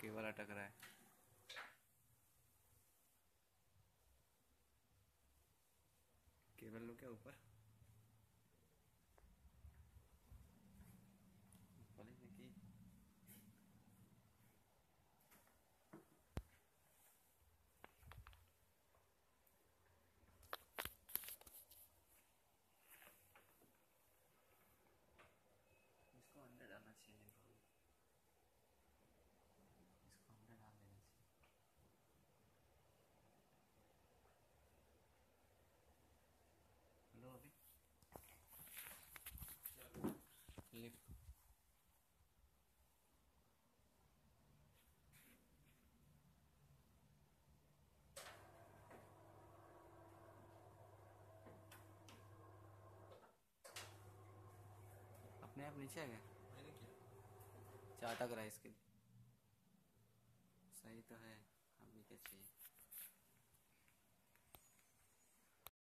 Cable अटक रहा है। केबल लो क्या ऊपर? अपने आप नीचे आ गया? मैंने किया। चाटक रहा इसके लिए। सही तो है अभी क्या चाहिए?